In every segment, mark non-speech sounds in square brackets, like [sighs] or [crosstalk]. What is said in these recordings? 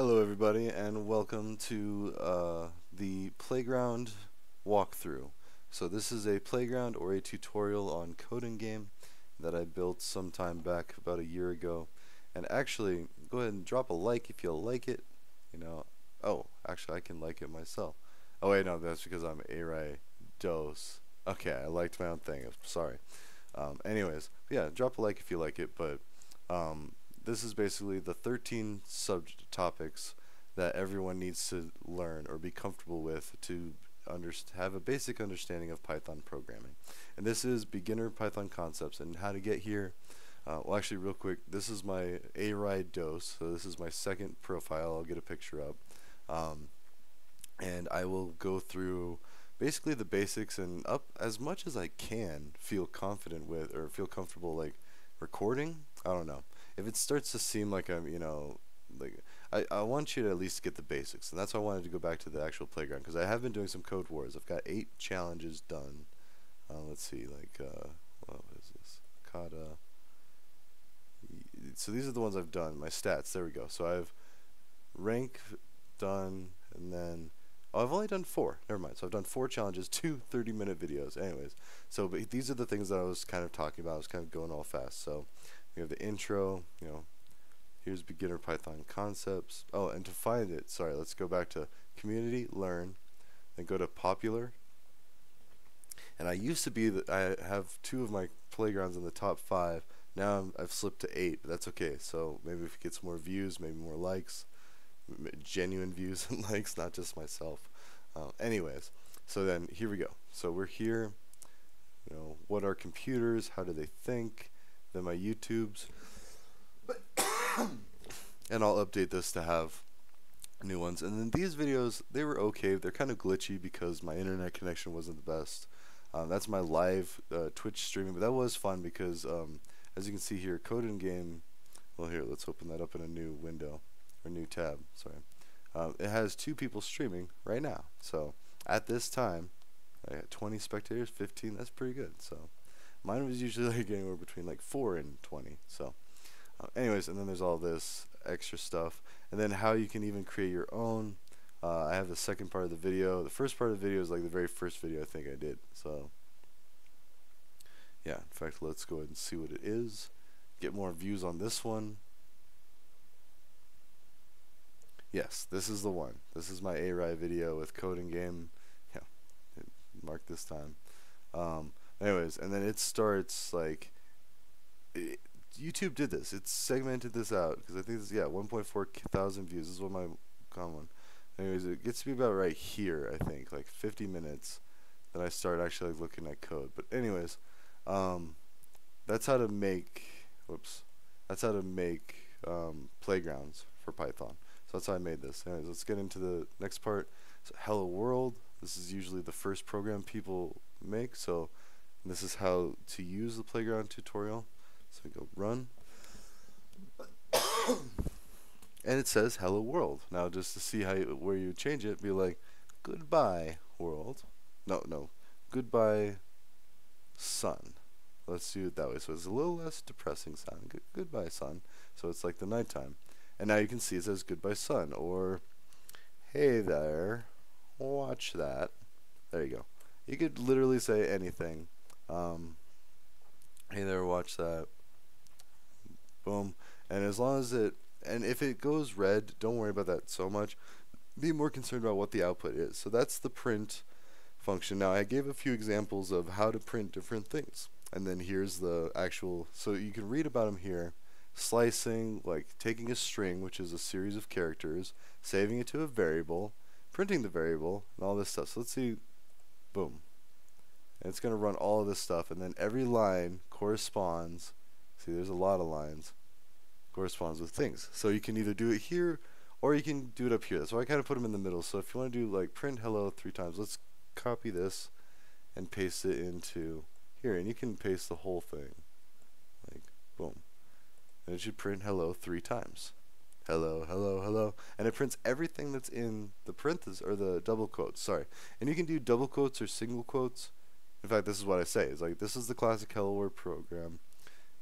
Hello everybody and welcome to uh, the playground walkthrough. So this is a playground or a tutorial on CodinGame that I built sometime back about a year ago. And actually, go ahead and drop a like if you like it. You know, oh, actually I can like it myself. Oh wait, no, that's because I'm A-Rye Dos. Okay, I liked my own thing. I'm sorry. Um, anyways, yeah, drop a like if you like it, but um, this is basically the 13 subtopics that everyone needs to learn or be comfortable with to have a basic understanding of Python programming. And this is beginner Python concepts and how to get here. Uh, well, actually, real quick, this is my A-Rye Dos. So this is my second profile. I'll get a picture up. Um, and I will go through basically the basics and up as much as I can feel confident with or feel comfortable like recording. I don't know if it starts to seem like I'm, you know, like I, I want you to at least get the basics, and that's why I wanted to go back to the actual playground because I have been doing some code wars. I've got eight challenges done. Uh, let's see, like uh, what is this? Kata. So these are the ones I've done. My stats. There we go. So I've rank done, and then oh, I've only done four. Never mind. So I've done four challenges, two 30-minute videos. Anyways, so but these are the things that I was kind of talking about. I was kind of going all fast. So we have the intro, you know, here's beginner Python concepts. Oh, and to find it, sorry, let's go back to community, learn, then go to popular. And I used to be, that I have two of my playgrounds in the top five. Now i have slipped to eight, but that's okay. So maybe if it gets more views, maybe more likes, genuine views and [laughs] likes, not just myself. Uh, anyways, so then here we go. So we're here. You know, what are computers? How do they think? Than my YouTubes. and I'll update this to have new ones. And then these videos, they were okay. They're kind of glitchy because my internet connection wasn't the best. Um, that's my live uh, Twitch streaming, but that was fun because, um, as you can see here, CodinGame. Well, here, let's open that up in a new window or new tab. Sorry, um, it has two people streaming right now. So at this time, I got 20 spectators, 15. That's pretty good. So Mine was usually [laughs] like anywhere between like 4 and 20. So, uh, anyways, and then there's all this extra stuff. And then how you can even create your own. Uh, I have the second part of the video. The first part of the video is like the very first video I think I did. So, yeah, in fact, let's go ahead and see what it is. Get more views on this one. Yes, this is the one. This is my A-Rye video with CodinGame. Yeah, mark this time. Um, Anyways, and then it starts like it, YouTube did this. It segmented this out because I think this yeah 1.4 thousand views. This is what my common. Anyways, it gets to be about right here. I think like 50 minutes. Then I start actually like, looking at code. But anyways, um, that's how to make. Whoops. That's how to make um, playgrounds for Python. So that's how I made this. Anyways, let's get into the next part. So Hello World. This is usually the first program people make. So and this is how to use the playground tutorial. So we go run. [coughs] and it says hello world. Now just to see how you, where you change it, be like goodbye world. No, no. Goodbye sun. Let's do it that way. So it's a little less depressing sun. Good, goodbye sun. So it's like the nighttime. And now you can see it says goodbye sun or hey there, watch that. There you go. You could literally say anything um, hey there, watch that. Boom. And as long as it, and if it goes red, don't worry about that so much. Be more concerned about what the output is. So that's the print function. Now I gave a few examples of how to print different things. And then here's the actual, so you can read about them here. Slicing, like taking a string, which is a series of characters, saving it to a variable, printing the variable, and all this stuff. So let's see, boom. And it's going to run all of this stuff, and then every line corresponds. See, there's a lot of lines. Corresponds with things. So you can either do it here, or you can do it up here. So I kind of put them in the middle. So if you want to do like print hello three times, let's copy this and paste it into here. And you can paste the whole thing. Like, boom. And it should print hello three times. Hello, hello, hello. And it prints everything that's in the parentheses, or the double quotes, sorry. And you can do double quotes or single quotes. In fact, this is what I say. It's like this is the classic Hello World program,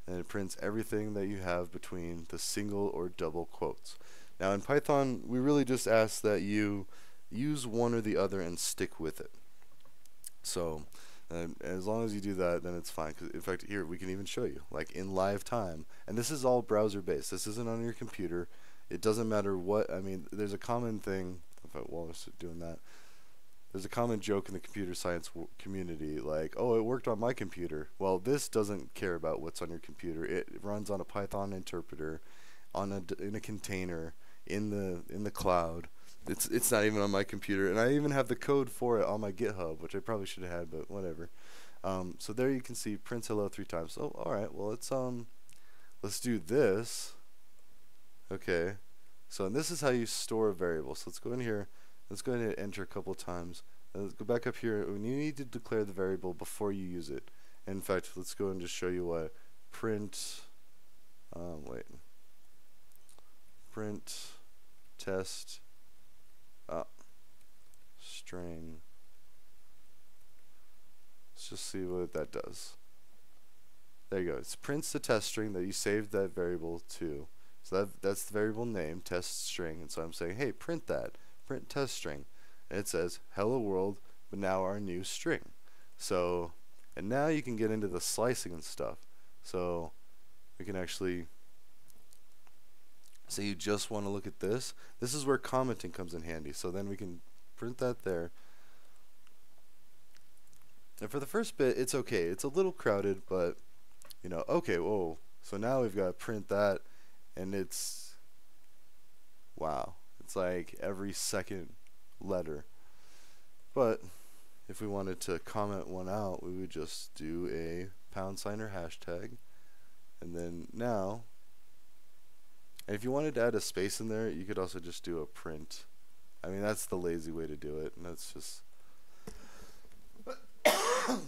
and it prints everything that you have between the single or double quotes. Now in Python, we really just ask that you use one or the other and stick with it. So uh, as long as you do that, then it's fine. Cause in fact, here we can even show you, like in live time. And this is all browser based. This isn't on your computer. It doesn't matter what. I mean, there's a common thing. If I, while I was doing that, there's a common joke in the computer science community, like, "Oh, it worked on my computer." Well, this doesn't care about what's on your computer. It runs on a Python interpreter, on a in a container in the in the cloud it's it's not even on my computer, and I even have the code for it on my GitHub, which I probably should have had, but whatever. Um, so there you can see prints hello three times. Oh, all right. Well, let's um, let's do this. Okay. So and this is how you store a variable. So let's go in here. Let's go ahead and enter a couple times. let's go back up here. You need to declare the variable before you use it. In fact, let's go and just show you what print. Um, wait. Print test up string. Let's just see what that does. There you go. It prints the test string that you saved that variable to. So that that's the variable name, test string. And so I'm saying, hey, print that. Print test string. And it says, hello world, but now our new string. So, and now you can get into the slicing and stuff. So we can actually say you just want to look at this, this is where commenting comes in handy. So then we can print that there. And for the first bit, it's okay. It's a little crowded, but, you know, okay, whoa. So now we've got to print that, and it's, wow. It's like every second letter. But if we wanted to comment one out, we would just do a pound sign or hashtag. And then now if you wanted to add a space in there, you could also just do a print. I mean, that's the lazy way to do it, and that's just... [coughs]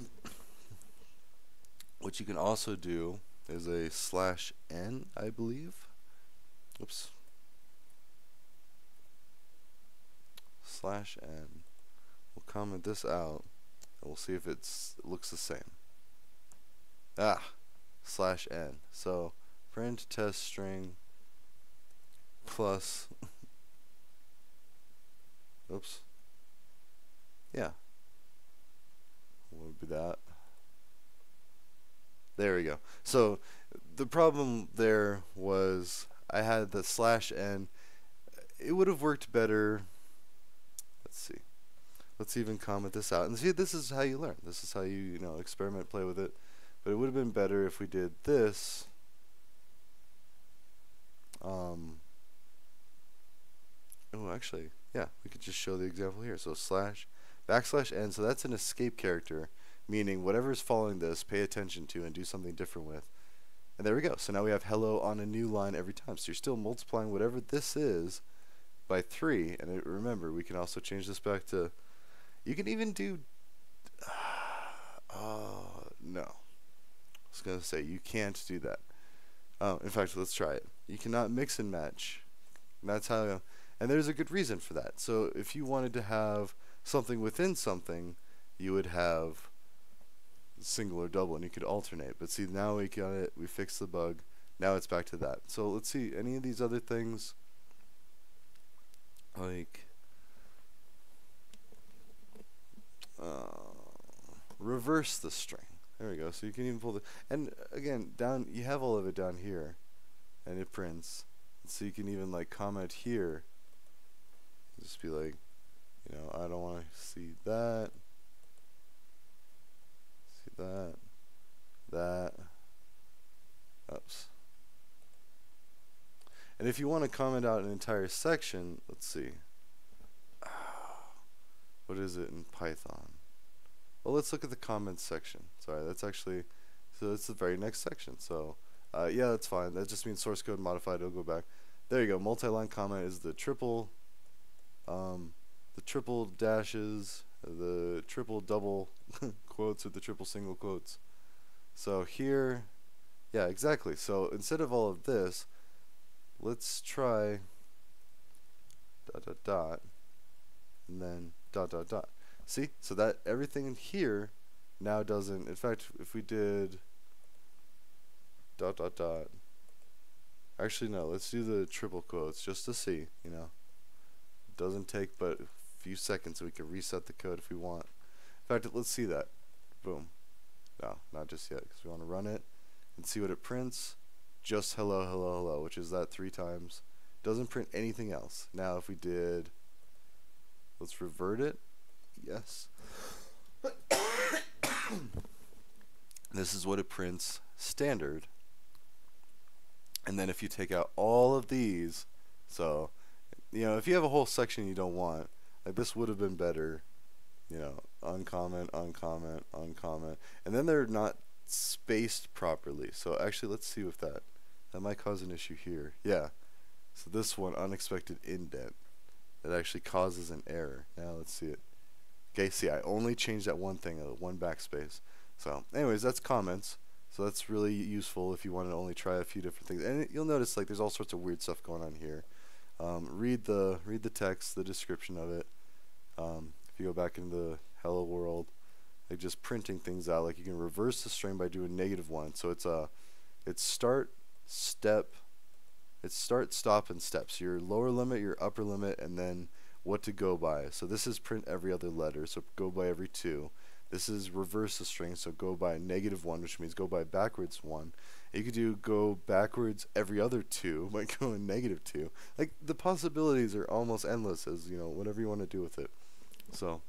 what you can also do is a slash n, I believe. Oops. Slash n. We'll comment this out, and we'll see if it's, it looks the same. Ah, slash n. So, print test string plus [laughs] oops yeah would be that there we go so the problem there was I had the slash n it would have worked better let's see let's even comment this out and see this is how you learn this is how you you know experiment play with it but it would have been better if we did this um, Oh, actually, yeah, we could just show the example here. So slash backslash n, so that's an escape character, meaning whatever is following this, pay attention to and do something different with. And there we go. So now we have hello on a new line every time. So you're still multiplying whatever this is by 3. And it, remember, we can also change this back to... You can even do... Uh, [sighs] no. I was going to say, you can't do that. Oh, in fact, let's try it. You cannot mix and match. And that's how... And there's a good reason for that. So if you wanted to have something within something, you would have single or double, and you could alternate. But see, now we got it. We fixed the bug. Now it's back to that. So let's see any of these other things. Like uh, reverse the string. There we go. So you can even pull the and again down. You have all of it down here, and it prints. So you can even like comment here just be like, you know, I don't want to see that. See that. That. Oops. And if you want to comment out an entire section, let's see. [sighs] What is it in Python? Well, let's look at the comments section. Sorry, that's actually, so that's the very next section. So, uh, yeah, that's fine. That just means source code modified. It'll go back. There you go. Multi-line comment is the triple um, the triple dashes, the triple double [laughs] quotes, with the triple single quotes. So here, yeah, exactly. So instead of all of this, let's try dot dot dot, and then dot dot dot. See, so that everything in here now doesn't. In fact, if we did dot dot dot Actually, no. Let's do the triple quotes just to see. You know, it doesn't take but a few seconds. So we can reset the code if we want. In fact, let's see that. Boom. No, not just yet, because we want to run it and see what it prints. Just hello, hello, hello, which is that three times. Doesn't print anything else. Now, if we did, let's revert it. Yes. [coughs] this is what it prints standard. And then if you take out all of these, so, you know, if you have a whole section you don't want, like this would have been better, you know, uncomment, uncomment, uncomment. And then they're not spaced properly. So actually, let's see if that, that might cause an issue here. Yeah. So this one, unexpected indent, that actually causes an error. Now let's see it. Okay, see, I only changed that one thing, uh, one backspace. So, anyways, that's comments. So that's really useful if you want to only try a few different things. And you'll notice like there's all sorts of weird stuff going on here. Um, read the read the text, the description of it. Um, if you go back into the hello world, like just printing things out. Like you can reverse the string by doing negative one. So it's a it's start step. It's start stop and steps. Your lower limit, your upper limit, and then what to go by. So this is print every other letter. So go by every two. This is reverse the string, so go by negative 1, which means go by backwards 1. You could do go backwards every other 2 [laughs] by going negative 2. Like, the possibilities are almost endless as, you know, whatever you want to do with it. So,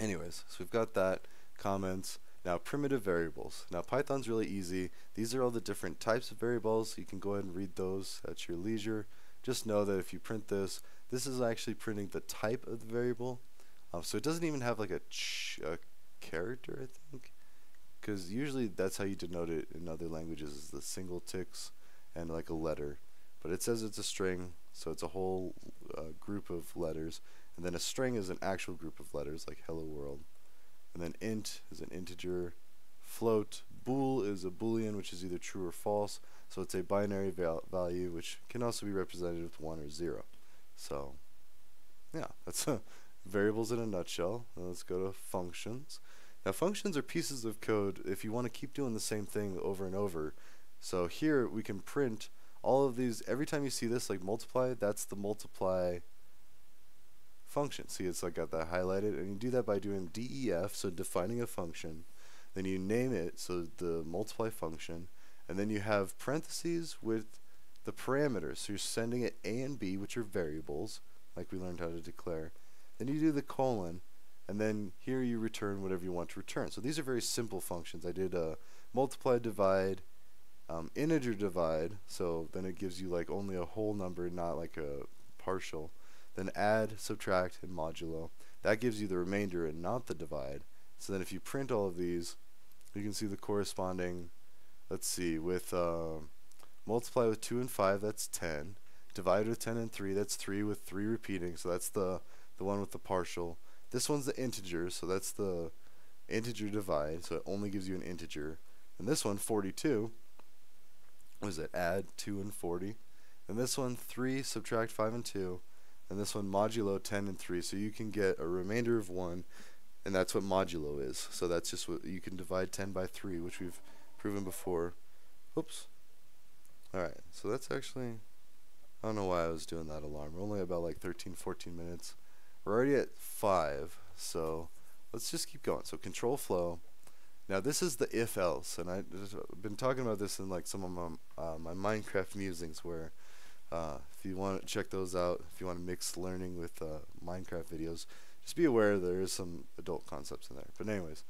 anyways, so we've got that, comments. Now, primitive variables. Now, Python's really easy. These are all the different types of variables. You can go ahead and read those at your leisure. Just know that if you print this, this is actually printing the type of the variable. Um, so it doesn't even have like a, a character, I think, because usually that's how you denote it in other languages is the single ticks and like a letter. But it says it's a string, so it's a whole uh, group of letters. And then a string is an actual group of letters, like hello world. And then int is an integer. Float, bool is a boolean, which is either true or false. So it's a binary val value, which can also be represented with 1 or 0. So, yeah, that's [laughs] variables in a nutshell. Now let's go to functions. Now functions are pieces of code if you want to keep doing the same thing over and over. So here we can print all of these, every time you see this like multiply, that's the multiply function. See it's like got that highlighted and you do that by doing def, so defining a function. Then you name it, so the multiply function, and then you have parentheses with the parameters. So you're sending it a and b, which are variables, like we learned how to declare. Then you do the colon, and then here you return whatever you want to return. So these are very simple functions. I did a multiply, divide, um, integer divide, so then it gives you like only a whole number, not like a partial. Then add, subtract, and modulo. That gives you the remainder and not the divide. So then if you print all of these, you can see the corresponding, let's see, with uh, multiply with 2 and 5, that's 10. Divide with 10 and 3, that's 3 with 3 repeating, so that's the the one with the partial. This one's the integer, so that's the integer divide, so it only gives you an integer. And this one, 42, was it add 2 and 40. And this one, 3, subtract 5 and 2. And this one, modulo 10 and 3. So you can get a remainder of 1, and that's what modulo is. So that's just what you can divide 10 by 3, which we've proven before. Oops. Alright, so that's actually, I don't know why I was doing that alarm. We're only about like 13, 14 minutes. We're already at five, so let's just keep going. So control flow. Now this is the if else, and I've been talking about this in like some of my uh, my Minecraft musings, where uh, if you want to check those out, if you want to mix learning with uh, Minecraft videos, just be aware there is some adult concepts in there. But anyways,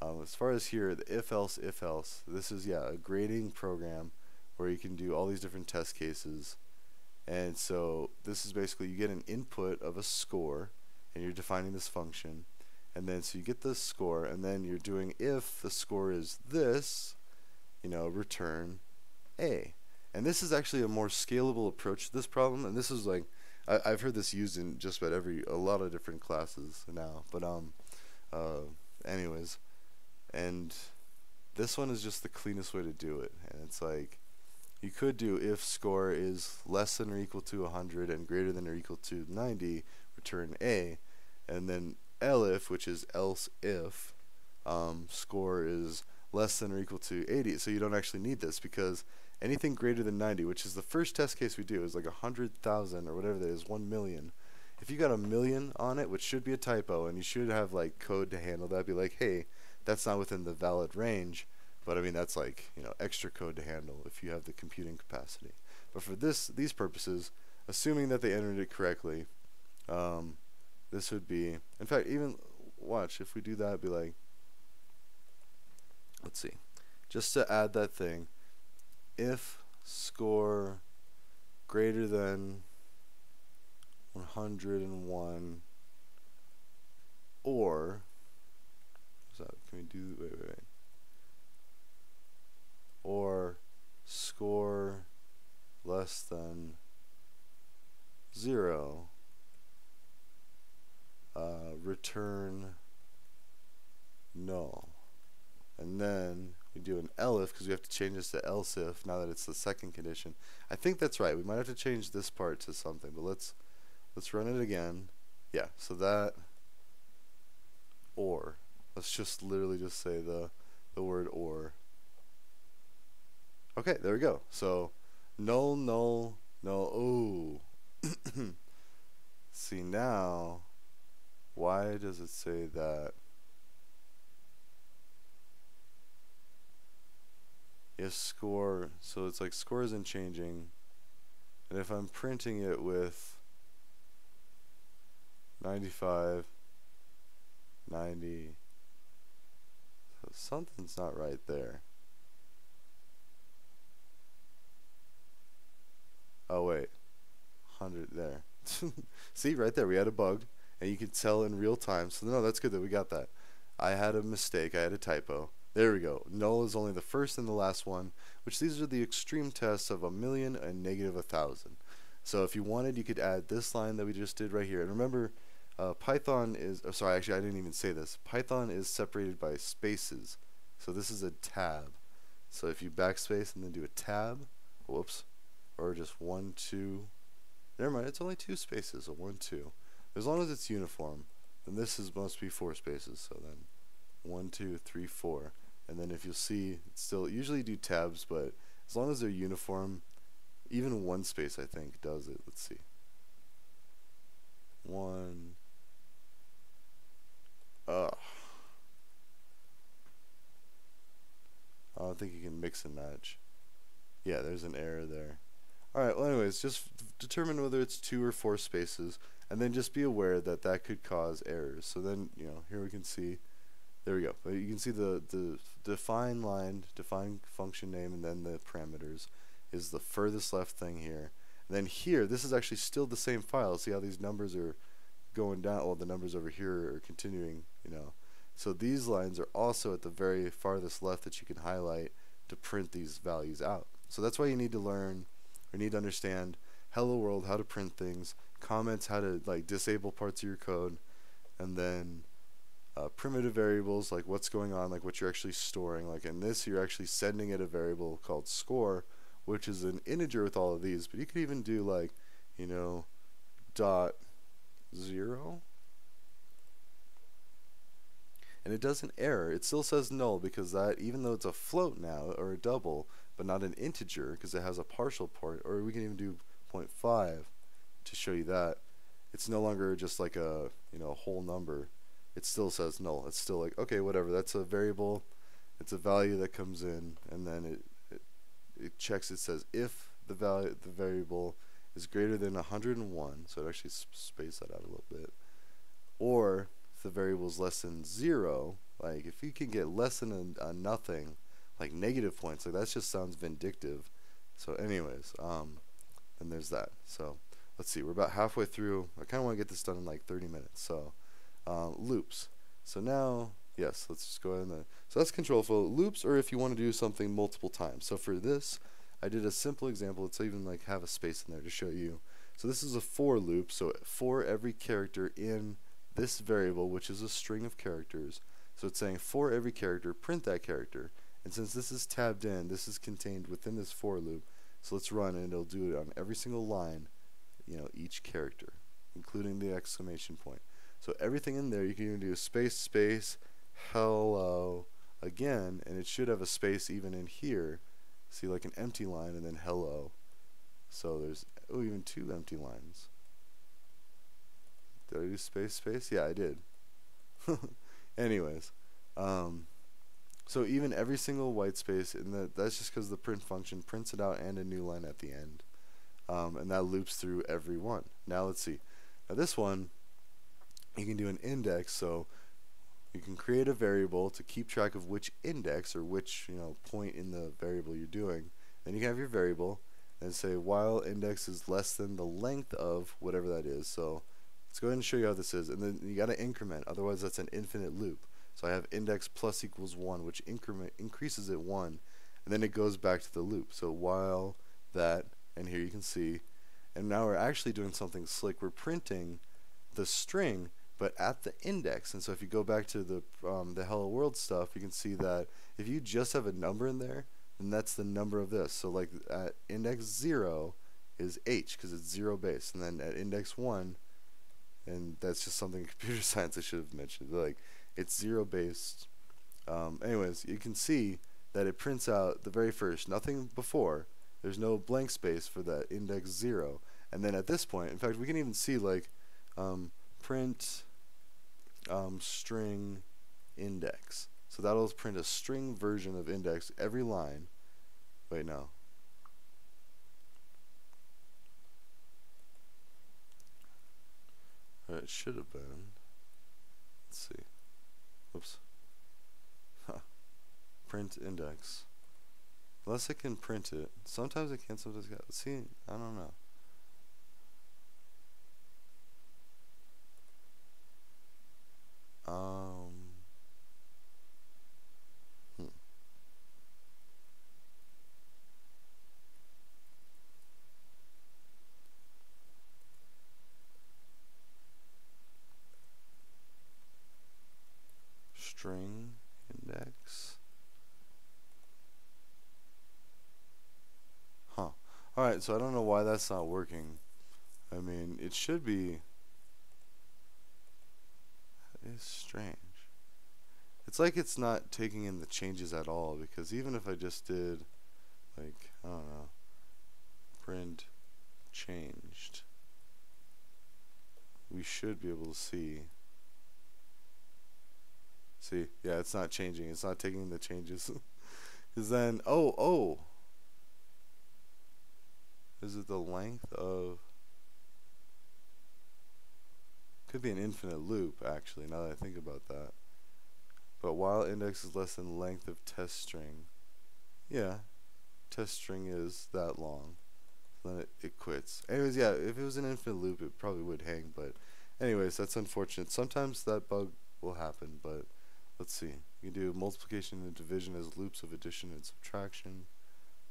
um, as far as here, the if else if else, this is yeah a grading program where you can do all these different test cases, and so this is basically you get an input of a score and you're defining this function. And then so you get the score and then you're doing if the score is this you know return a and this is actually a more scalable approach to this problem and this is like I, have heard this used in just about every a lot of different classes now but um uh anyways and this one is just the cleanest way to do it and it's like you could do if score is less than or equal to 100 and greater than or equal to 90 return A, and then elif, which is else if, um, score is less than or equal to 80. So you don't actually need this because anything greater than 90, which is the first test case we do, is like 100,000 or whatever that is, 1 million. If you got a million on it, which should be a typo, and you should have like code to handle that, be like, hey, that's not within the valid range, but I mean that's like you know extra code to handle if you have the computing capacity. But for this these purposes, assuming that they entered it correctly, um, this would be, in fact, even watch if we do that, be like, let's see, just to add that thing, if score greater than 101 or so can we do wait wait wait. Or score less than zero uh, return null. And then we do an elif because we have to change this to else if now that it's the second condition. I think that's right. We might have to change this part to something but let's let's run it again. Yeah so that or. Let's just literally just say the the word or. Okay there we go. So null null null oh [clears throat] see now why does it say that if score so it's like score isn't changing. And if I'm printing it with 95 90 so something's not right there. Oh wait. 100 there. [laughs] See right there we had a bug and you could tell in real time. So no that's good that we got that. I had a mistake. I had a typo there we go. Null is only the first and the last one, which these are the extreme tests of a million and negative a thousand. So if you wanted, you could add this line that we just did right here. And remember, uh, Python is, oh, sorry, actually I didn't even say this. Python is separated by spaces. So this is a tab. So if you backspace and then do a tab, whoops, or just one, two, never mind, it's only two spaces, so one, two. As long as it's uniform, then this is must be four spaces. So then one, two, three, four. And then if you'll see, still usually do tabs, but as long as they're uniform, even one space I think does it. Let's see. One. Ugh. I don't think you can mix and match. Yeah, there's an error there. Alright, well anyways, just determine whether it's two or four spaces, and then just be aware that that could cause errors. So then, you know, here we can see there we go. You can see the, the define line, define function name, and then the parameters is the furthest left thing here. And then here, this is actually still the same file. See how these numbers are going down? Well, the numbers over here are continuing, you know. So these lines are also at the very farthest left that you can highlight to print these values out. So that's why you need to learn or need to understand hello world, how to print things, comments, how to like disable parts of your code, and then uh, primitive variables like what's going on, like what you're actually storing. Like in this, you're actually sending it a variable called score, which is an integer with all of these. But you could even do like, you know, dot zero. And it doesn't error. It still says null because that, even though it's a float now or a double, but not an integer because it has a partial part, or we can even do 0.5 to show you that. It's no longer just like a, you know, a whole number it still says null. It's still like, okay, whatever. That's a variable. It's a value that comes in, and then it, it, it checks. It says if the value the variable is greater than 101, so it actually space that out a little bit, or if the variable is less than zero, like if you can get less than a, a nothing, like negative points, like that just sounds vindictive. So, anyways, um, then there's that. So let's see, we're about halfway through. I kind of want to get this done in like 30 minutes. So uh, loops. So now, yes, let's just go ahead and, so that's control flow. Loops or if you want to do something multiple times. So for this, I did a simple example. Let's even like have a space in there to show you. So this is a for loop. So for every character in this variable, which is a string of characters. So it's saying for every character, print that character. And since this is tabbed in, this is contained within this for loop. So let's run and it'll do it on every single line, you know, each character, including the exclamation point. So everything in there, you can even do space, space, hello, again, and it should have a space even in here see like an empty line and then hello. So there's oh even two empty lines. Did I do space space? Yeah, I did. [laughs] Anyways, um, so even every single white space, and that that's just because the print function prints it out and a new line at the end, um, and that loops through every one. Now let's see. Now this one, you can do an index, so you can create a variable to keep track of which index or which you know point in the variable you're doing. Then you can have your variable and say while index is less than the length of whatever that is. So let's go ahead and show you how this is. And then you got to increment, otherwise that's an infinite loop. So I have index plus equals 1, which increment increases it 1, and then it goes back to the loop. So while that, and here you can see, and now we're actually doing something slick. We're printing the string but at the index. And so if you go back to the um, the hello world stuff, you can see that if you just have a number in there, then that's the number of this. So like at index 0 is h because it's 0 base. And then at index 1, and that's just something in [laughs] computer science I should have mentioned. Like it's 0 based. Um, anyways, you can see that it prints out the very first, nothing before. There's no blank space for that index 0. And then at this point, in fact, we can even see like um, print um, string index. So that'll print a string version of index every line. Wait, no. it should have been. Let's see. Oops. Print index. Unless it can print it. Sometimes it can, sometimes it can't. See, I don't know. Um, hmm. String index. Huh. Alright, so I don't know why that's not working. I mean, it should be is strange. It's like it's not taking in the changes at all because even if I just did like I don't know print changed we should be able to see. See yeah it's not changing it's not taking the changes. [laughs] Because then oh oh. Is it the length of could be an infinite loop, actually, now that I think about that. But while index is less than length of test string, yeah, test string is that long. Then it, it quits. Anyways, yeah, if it was an infinite loop, it probably would hang. But anyways, that's unfortunate. Sometimes that bug will happen, but let's see. You can do multiplication and division as loops of addition and subtraction.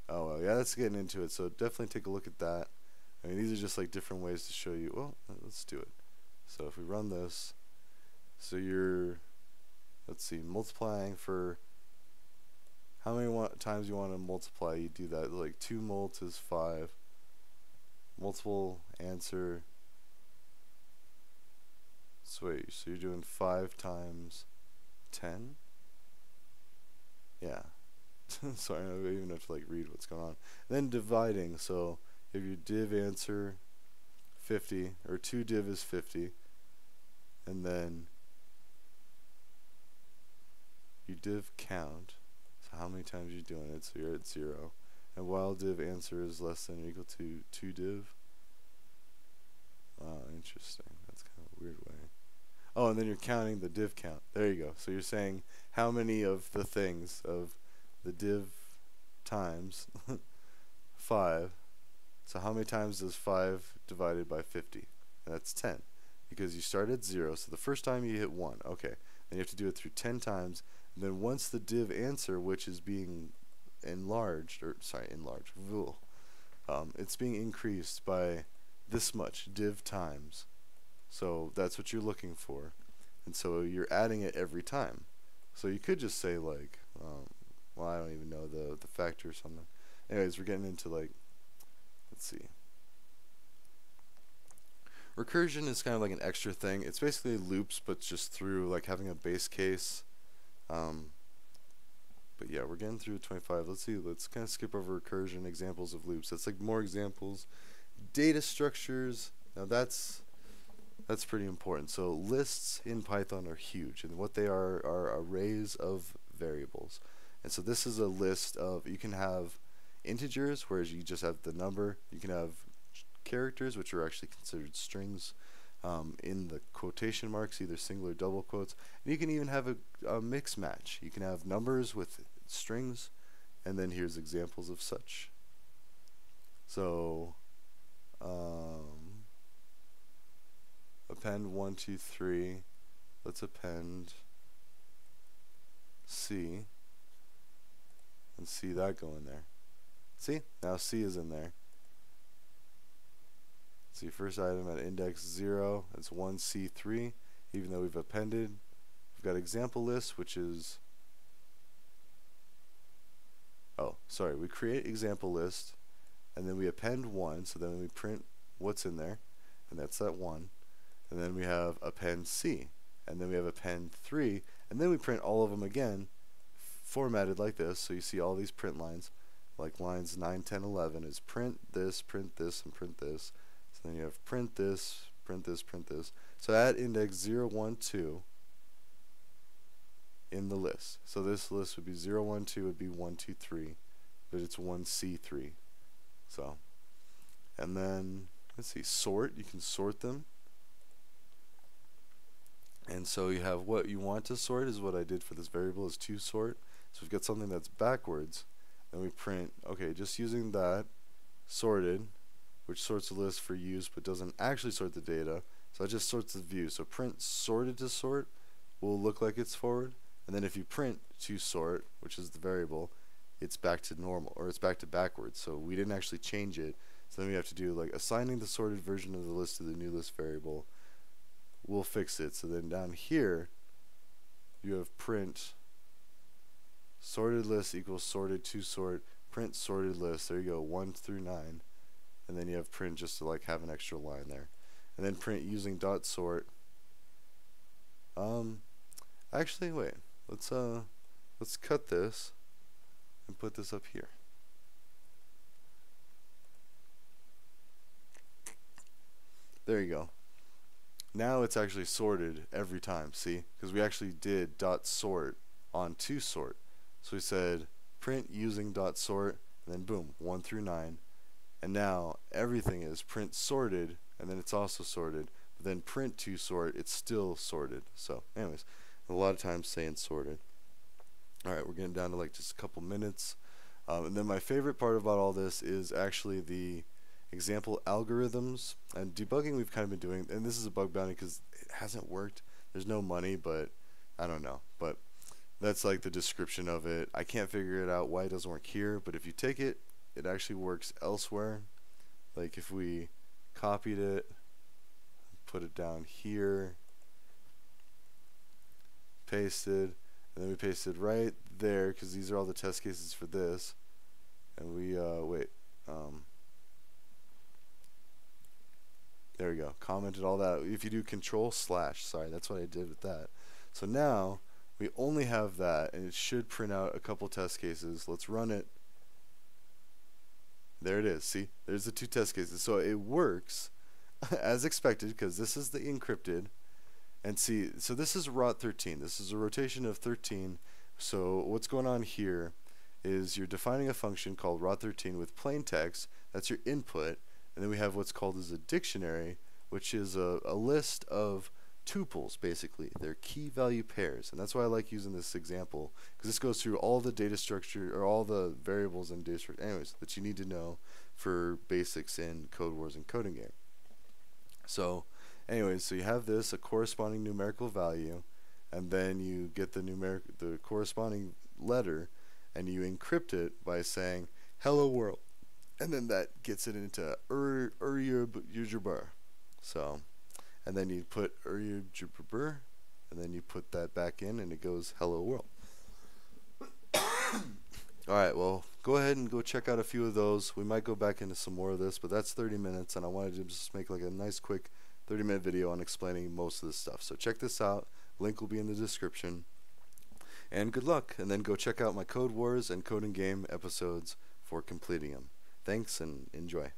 Oh, well, yeah, that's getting into it. So definitely take a look at that. I mean, these are just like different ways to show you. Well, let's do it. So if we run this, so you're, let's see, multiplying for how many times you want to multiply, you do that. Like 2 mult is 5. Multiple answer. So wait, so you're doing 5 times 10? Yeah. [laughs] Sorry, I don't even have to like read what's going on. And then dividing, so if you div answer 50, or 2 div is 50, and then you div count, so how many times you're doing it, so you're at 0, and while div answer is less than or equal to 2 div. Wow, interesting. That's kind of a weird way. Oh, and then you're counting the div count. There you go. So you're saying how many of the things of the div times [laughs] 5 so how many times is 5 divided by 50? That's 10. Because you start at 0, so the first time you hit 1. Okay. Then you have to do it through 10 times. And then once the div answer, which is being enlarged, or sorry, enlarged, um, it's being increased by this much, div times. So that's what you're looking for. And so you're adding it every time. So you could just say like, um, well, I don't even know the, the factor or something. Anyways, we're getting into like Let's see. Recursion is kind of like an extra thing. It's basically loops, but just through like having a base case. Um, but yeah, we're getting through 25. Let's see. Let's kind of skip over recursion examples of loops. That's like more examples. Data structures. Now that's that's pretty important. So lists in Python are huge, and what they are are arrays of variables. And so this is a list of you can have integers, whereas you just have the number. You can have characters, which are actually considered strings um, in the quotation marks, either single or double quotes. And you can even have a, a mix match. You can have numbers with strings, and then here's examples of such. So, um, append 1, 2, 3. Let's append C and see that go in there. See? Now C is in there. See, first item at index 0, it's 1C3, even though we've appended. We've got example list, which is, oh, sorry, we create example list, and then we append 1, so then we print what's in there, and that's that 1. And then we have append C, and then we have append 3, and then we print all of them again, formatted like this, so you see all these print lines, like lines 9, 10, 11 is print this, print this, and print this. So then you have print this, print this, print this. So at index 0, 1, 2 in the list. So this list would be 0, 1, 2 would be 1, 2, 3, but it's 1C3. So, and then, let's see, sort, you can sort them. And so you have what you want to sort is what I did for this variable is to sort. So we've got something that's backwards. And we print, okay, just using that, sorted, which sorts the list for use but doesn't actually sort the data. So it just sorts the view. So print sorted to sort will look like it's forward. And then if you print to sort, which is the variable, it's back to normal or it's back to backwards. So we didn't actually change it. So then we have to do like assigning the sorted version of the list to the new list variable. We'll fix it. So then down here, you have print sorted list equals sorted to sort print sorted list. There you go, 1 through 9 and then you have print just to like have an extra line there. And then print using dot sort. Um actually wait. Let's uh let's cut this and put this up here. There you go. Now it's actually sorted every time see? Because we actually did dot sort on to sort. So we said print using dot sort and then boom 1 through 9 and now everything is print sorted and then it's also sorted. But then print to sort it's still sorted. So anyways a lot of times saying sorted. Alright we're getting down to like just a couple minutes. Um, and then my favorite part about all this is actually the example algorithms and debugging we've kind of been doing. And this is a bug bounty because it hasn't worked. There's no money but I don't know. But that's like the description of it. I can't figure it out why it doesn't work here but if you take it it actually works elsewhere. Like if we copied it, put it down here, pasted, and then we pasted right there because these are all the test cases for this. And we, uh, wait, um, there we go, commented all that. If you do control slash, sorry, that's what I did with that. So now we only have that and it should print out a couple test cases. Let's run it there it is. See, there's the two test cases. So it works [laughs] as expected because this is the encrypted. And see, so this is rot 13. This is a rotation of 13. So what's going on here is you're defining a function called rot13 with plain text. That's your input. And then we have what's called as a dictionary, which is a, a list of tuples basically. They're key value pairs and that's why I like using this example because this goes through all the data structure or all the variables in data structure anyways that you need to know for basics in code wars and CodinGame. So anyways so you have this a corresponding numerical value and then you get the numeric the corresponding letter and you encrypt it by saying hello world and then that gets it into ur, ur, so and then you put and then you put that back in, and it goes hello world. [coughs] Alright, well, go ahead and go check out a few of those. We might go back into some more of this, but that's 30 minutes, and I wanted to just make like a nice quick 30 minute video on explaining most of this stuff. So check this out. Link will be in the description. And good luck, and then go check out my Code Wars and CodinGame episodes for completing them. Thanks and enjoy.